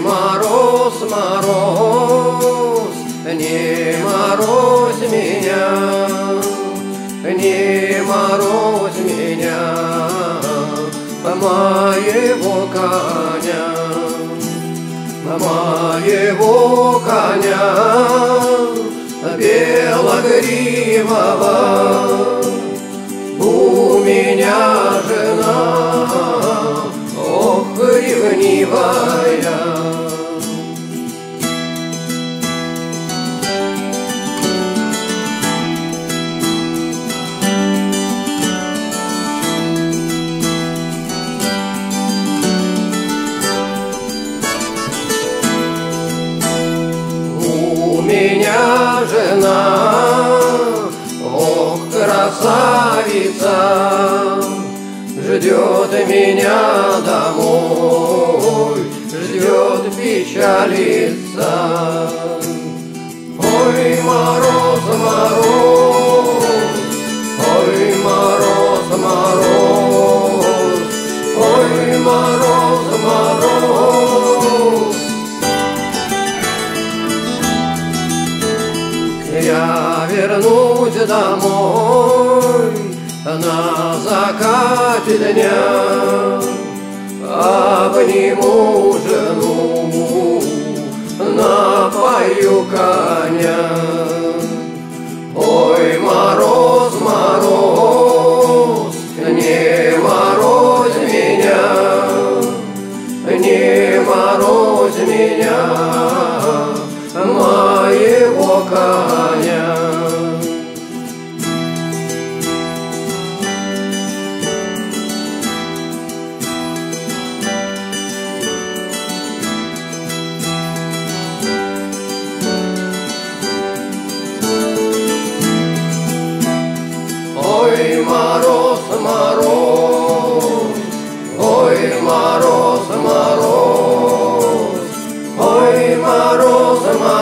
Мороз, мороз, не морозь меня, не морозь меня, а моего коня, а моего коня, а белогривого у меня. Жена, ох, красавица, ждет меня домой, ждет печалица. Ой, мороз, Я вернусь домой на закате дня, Обниму жену, напою коня. Samaro Samaro